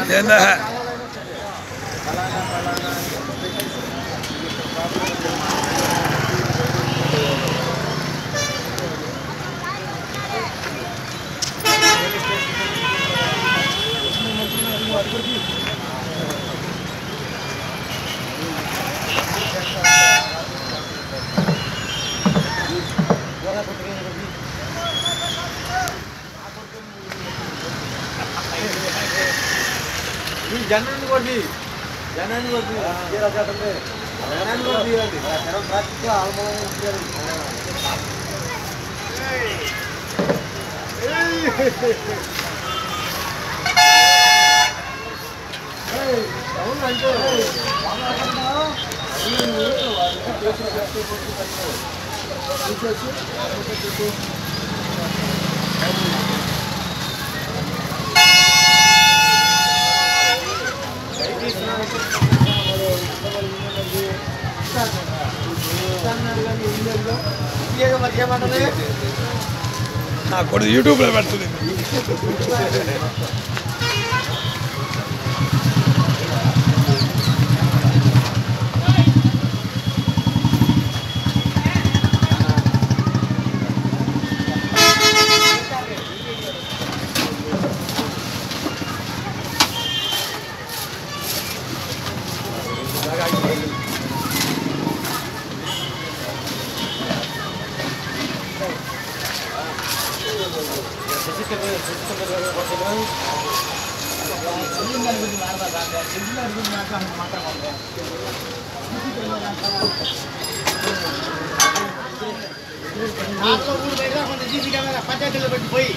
देना है Thank you. 이 자는 거지. 자는 거지. 얘가 자던데. 자는 거지. 저런 프라티크 알몸 움직여야 에이, 오늘 안 돼. 왕아간다. 오늘 왜 왔어? నాకు యూట్యూబ్లో పెడుతుంది நாட்டில் ஊர் போயிருந்தா கொஞ்சம் ஜிபி கேமரா பஞ்சாயத்தில் போயிட்டு போய்